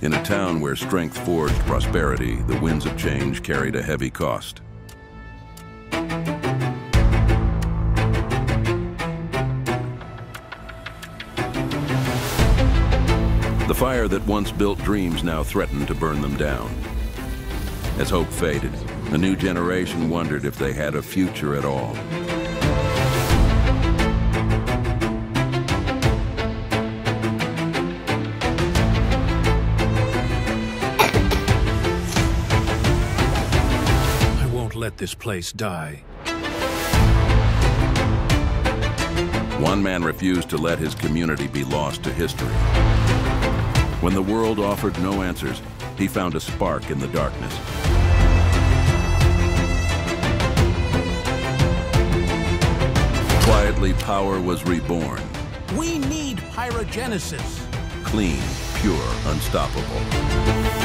In a town where strength forged prosperity, the winds of change carried a heavy cost. The fire that once built dreams now threatened to burn them down. As hope faded, a new generation wondered if they had a future at all. Let this place die. One man refused to let his community be lost to history. When the world offered no answers, he found a spark in the darkness. Quietly, power was reborn. We need PyroGenesis. Clean, pure, unstoppable.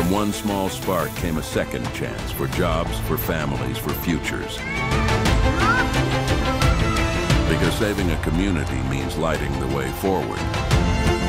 From one small spark came a second chance for jobs, for families, for futures. Because saving a community means lighting the way forward.